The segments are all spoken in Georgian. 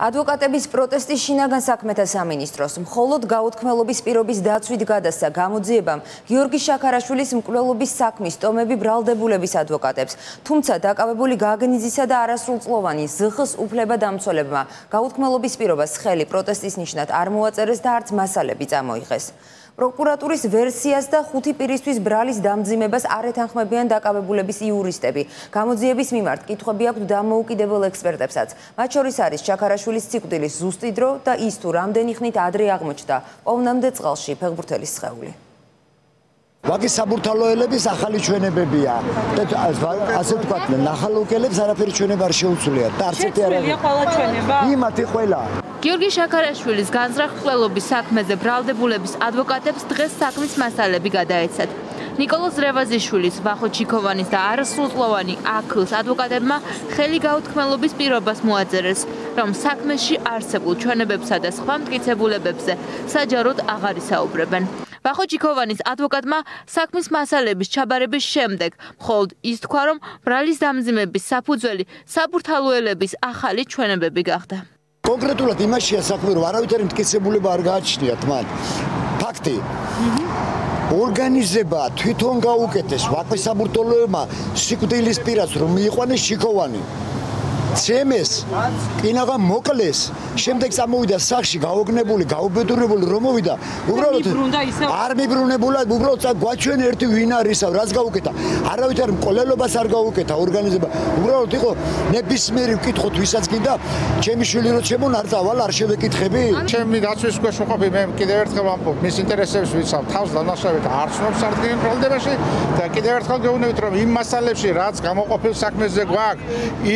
ადვოკატების პროტესტის შინაგან საქმეთა სამინისტროს მხოლოდ გაუთქმელობის პირობის დაცვით გადასცა გამოძიებამ გიორგი შაქარაშვილის მკვლელობის საქმის ტომები ბრალდებულების ადვოკატებს. თუმცა დაკავებული გაგნიძისა და არასრულწლოვანი ზხს უფლება დამცველებმა გაუთქმელობის პირობას ხელი პროტესტის ნიშნად არ მოაწერეს და არც მასალები წამოიღეს. პროკურატურის ვერსიას და ხუთი პირისთვის ბრალის დამძიმებას არ ეთანხმებიან დაკავებულების იურისტები. გამოძიების მიმართ კითხვები აქვთ დამოუკიდებელ ექსპერტებსაც. მათ შორის არის ჩაქარაშვილის ციკვდილის ზუსტი დრო და ის თუ რამდენი ხნით ადრე აღმოჩნდა პოვნამდე წყალში ფეხბურთელის სხეული. ვაგის საბურთალოელების ახალი ჩვენებებია და ასე ვთქვათ ნახალუკელებს არაფერი ჩვენება არ შეუცვლიათ და არც ერთი არ არის ყველა ჩვენება იმათი ყველა გიორგი შაქარაშვილის განზრახვლელობის საქმეზე ბრალდებულების ადვოკატებს დღეს საქმის მასალები გადაეცათ. ნიკოლოზ რევაზიშვილის, ვახო ჩიქოვანის და არასრულწლოვანი აქლს ადვოკატებმა ხელი გაუთქმელობის პირობას მოაწერეს, რომ საქმეში არსებულ ჩვენებებსა და სხვა მტკიცებულებებზე საჯაროდ აღარ ისაუბრებენ. ვახო ჩიქოვანის ადვოკატმა საქმის მასალების ჩაბარების შემდეგ მხოლოდ ის თქვა, რომ ბრალის დამძიმების საფუძველი საბურთალოელების ახალი ჩვენებები გახდა. კონკრეტულად იმაშია საქმე რომ არავითარი მტკიცებულება არ გააჩნიათ მან ფაქტი. ორგანიზება თვითონ გაუკეთეს ვაკვესაბურთოლებმა სიკვდილის პირას რომ მიიყვანეს შიქოვანი ცემეს კინაღა მოკლეს შემდეგ წამოვიდა სახში გაოგნებული გაუბედურებული რომ მოვიდა. უბრალოდ არ მიბრუნებულა უბრალოდ გვაჩვენ ერთი ვინ არისავ რაც გაუკეთა. არავით არ მკოლელობას არ გაუკეთა ორგანიზება. უბრალოდ იყო ნებისმიერი ვკითხოთ ვისაც კიდა ჩემი შვილი რო ჩემონ არ დავალ არ შევეკითხები. ჩემი დაცვის ქვეშ ვყოფი მე კიდევ ერთხელ ვამბობ მის ინტერესებს ვიცავ თავს დანაშაულით არ ცნობს არდგენ პრობლემაში და კიდევ ერთხელ გეუბნებით რომ იმ მასალებში რაც გამოყოფილ საქმეზე გვაქვს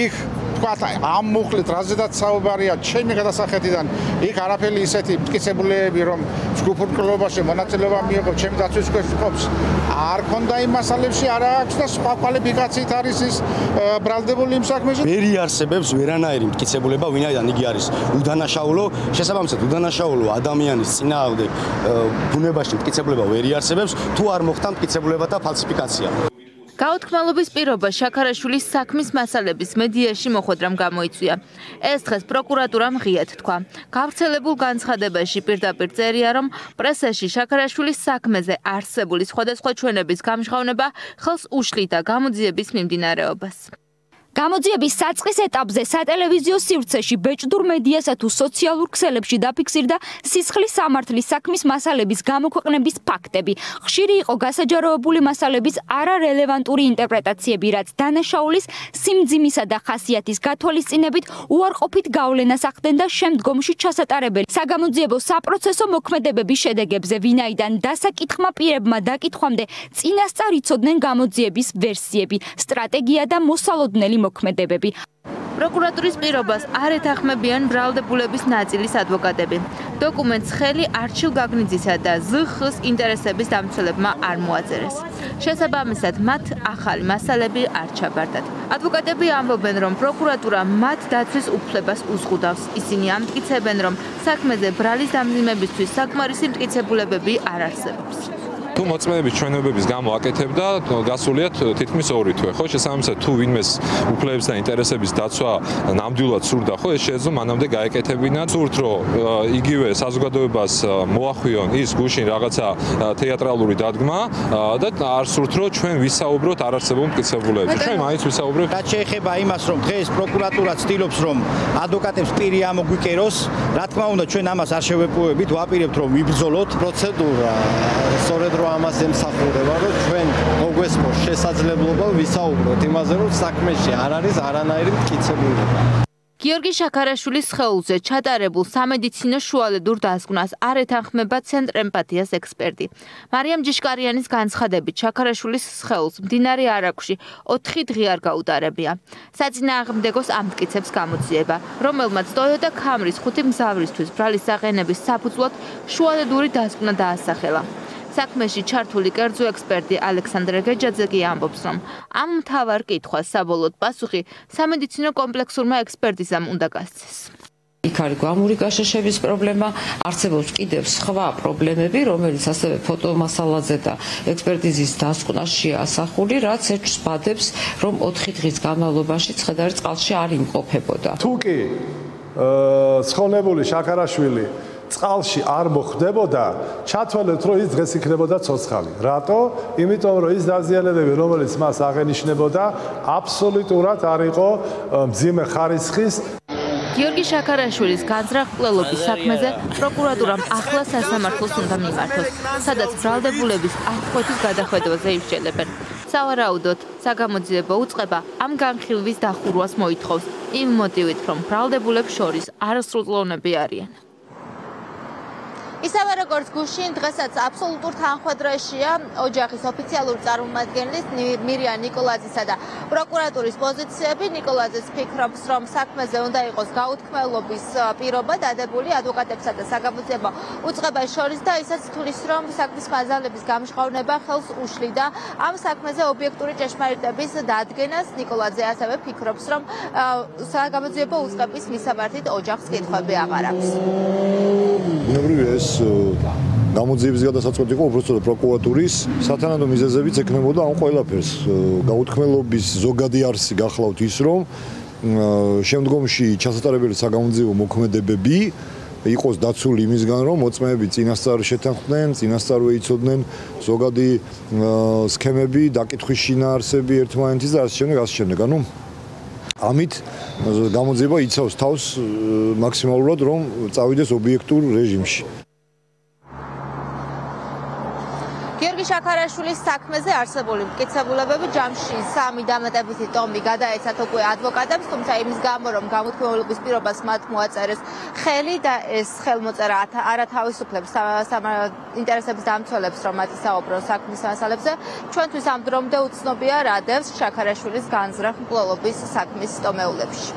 იქ თქვა ამ მუხლით რაზედაც საუბარია ჩემი გადასახედიდან იქ არაფერი ისეთი მტკიცებულებები რომ ჯგუფურ კლუბაში მონაწილეობა მიიღო ჩემი დაცვის ქვეშ ყოფს. არ ქონდა იმ მასალებში არა აქვს და სხვა კვალიფიკაციით არის ის ბრალდებული იმ საქმეში. ვერი არსებებს ვერანაირი მტკიცებულება ვინაიდან იგი არის უდანაშაულო შესაბამისად უდანაშაულო ადამიანის წინააღმდეგ ბუნებაში მტკიცებულება ვერი არსებებს თუ არ მოხდა მტკიცებულება და ფალსიფიკაცია გაუთქმელობის პირობა შაქარაშვილის საქმის მასალების მედიაში მოხვედრამ გამოიწვია. ეს დღეს პროკურატურამ ღიად თქვა. გავრცელებულ განცხადებაში პირდაპირ წერია, რომ პრესაში შაქარაშვილის საქმეზე არსებული სხვადასხვა ჩვენების გამჟღავნება ხელს უშლიდა გამოძიების მიმდინარეობას. გამოძიების საწყის ეტაპზე სატელევიზიო სივრცეში ბეჭდურ მედიასა თუ სოციალურ ქსელებში დაფიქსირდა სისხლის სამართლის საქმის მასალების გამოქვეყნების ფაქტები. ხშირი იყო გასაჯაროებული მასალების არარელევანტური ინტერპრეტაციები, რაც დანაშაულის სიმძიმისა და ხასიათის გათვალისწინებით უარყოფით გავლენას ახდენ და შემდგომში ჩასატარებელი საგამოძიებო საპროცესო მოქმედებების შედეგებზე, ვინაიდან დასაკითხმა პირებმა დაკითხვამდე წინასწარ იცოდნენ გამოძიების ვერსიები, სტრატეგია და მოსალოდნელი მოქმედებები. პროკურატურის პირობას არ ეთანხმებიან ბრალდებულების ნაწილის ადვოკატები. დოკუმენტს ხელი არჩილ გაგნიძისა და ზხ-ს ინტერესების დამცველებმა არ მოაწერეს. შესაბამისად, მათ ახალი მასალები არ ჩაბარდათ. ადვოკატები ამბობენ, რომ პროკურატურა მათ დაცვის უფლებას უზღუდავს. ისინი ამტკიცებენ, რომ საქმეზე ბრალის დამძიმებისთვის საკმარისი მტკიცებულებები არ არსებობს. თუ მოწმეების ჩვენებების გამო აკეთებდა გასულიათ თითქმის ორი თვე ხო შესაბამისად თუ ვინმეს უფლებებს და ინტერესების დაცვა ნამდვილად სურდა ხო ეს შეეძლო მანამდე გაეკეთებინა. სურთ რომ იგივე საზოგადოებას მოახვიონ ის გუშინ რაღაცა თეატრალური დადგმა და არ სურთ რომ ჩვენ ვისაუბროთ არარსებულ მტკიცებულებებზე ჩვენ მაინც ვისაუბრებთ რაც შეეხება იმას რომ დღეს პროკურატურა ცდილობს რომ ადვოკატებს პირი ამოგვიკეროს რა თქმა უნდა ჩვენ ამას არ შევეპოვებით ვაპირებთ რომ ვიბრძოლოთ. პროცედურა სწორედ რომ ამას ემსახურება, რომ ჩვენ მოგვესმოს შესაძლებლობა ვისაუბროთ იმაზე, რომ საქმეში არ არის არანაირი მტკიცებულება. გიორგი შაქარაშვილის ხელზე ჩატარებულ სამედიცინო შუალედურ დასკვნას არ ეთანხმება ცენტრ ემპათიას ექსპერტი. მარიამ ჯიშკარიანის განცხადებით შაქარაშვილის ხელს მდინარე არაგვში 4 დღე არ გაუტარებია. საწინააღმდეგოს ამტკიცებს გამოძიება, რომელმაც Toyota Camry-ის ხუთი მგზავრისთვის ბრალის აღენების საფუძვლად შუალედური დასკვნა დაასახელა. საქმეში ჩართული კერძო ექსპერტი ალექსანდრე გეჯაძეგი ამბობს, რომ ამ მთავარ კითხვას საბოლოოდ პასუხი სამედიცინო კომპლექსურმა ექსპერტიზამ უნდა გასცეს. იქ არის გვამური გაშეშების პრობლემა, არსებობს კიდევ სხვა პრობლემები, რომელიც ასევე ფოტომასალაზე და ექსპერტიზის დასკვნაშია ასახული, რაც ერთს ბადებს, რომ 4 დღის განმავლობაში ცხედარი წყალში არ იმყოფებოდა. თუკი ცხონებული შაქარაშვილი წყალში არ მოხდებოდა, ჩათვალეთ, რომ ის დღეს იქნებოდა ცოცხალი. რატო? იმიტომ, რომ ის დაზიანებები, რომელიც მას აღენიშნებოდა, აბსოლუტურად არ იყო მძიმე ხარისხის. გიორგი შაქარაშვილის განზრახყლელობის საქმეზე პროკურატურამ ახლა სასამართლოს უნდა მიმართოს, სადაც ბრალდებულების აღკვეთის გადახედვაზე იშჩელებენ. სავარაუდოდ, საგამოძიებო უწყება ამ განხილვის დახურვას მოითხოვს, იმ მოტივით, რომ ბრალდებულებს შორის არასრულწლოვნები არიან. ისევე როგორც გუშინ დღესაც აბსოლუტურ თანხმედროშია ოჯახის ოფიციალური წარმომადგენლის მირია ნიკოლაძისა და პროკურატურის პოზიციები ნიკოლაძეს ფიქრობს რომ საქმეზე უნდა იყოს გაუთქმელობის პირობა დადებული ადვოკატებსა და საგამოძიებო უწყებას შორის და ისაც თulis რომ საქმის მაზალების გამშღავნება ხელს უშლიდა ამ საქმეზე ობიექტური ჭეშმარიტების დადგენას ნიკოლაძე ასევე ფიქრობს რომ საგამოძიებო უწყების მისამართით ოჯახს კითხვები აღარ აქვს. ნებრივია ეს გამოძიების გადასაწყვეტი იყო უბრალოდ პროკურატურის სათანადო მიზეზებიც ეკნებოდა ამ ყველაფერს გაუთქმელობის ზოგადი არსი გახლავთ ის რომ შემდგომში ჩასატარებელი საგამოძიებო მოქმედებები იყოს დაცული იმისგან რომ მოწმეები წინასწარ შეთანხმდნენ, წინასწარ ვეიცოდნენ ზოგადი სქემები, დაკითხვის შინაარსები ერთმანეთის და ასე შემდეგ, ასე შემდეგ. ანუ ამით გამოძიება იცავს თავს მაქსიმალურად რომ წავიდეს ობიექტურ რეჟიმში. გიორგი შაქარაშვილის საქმეზე არსებული მტკიცებულებები ჯამში სამი დამატებითი ტომი გადაეცათ უკვე ადვოკატებს, თუმცა იმის გამო რომ გამოთქმულობის პირობას მათ მოაწერეს ხელი და ეს ხელმოწერა არათავისუფლებს ინტერესების დამცველებს რომ მათი საუბრო საქმის მასალებზე, ჩვენთვის ამ დრომდე უცნობია რა დევს შაქარაშვილის განზრახ მკვლელობის საქმის ტომეულებში.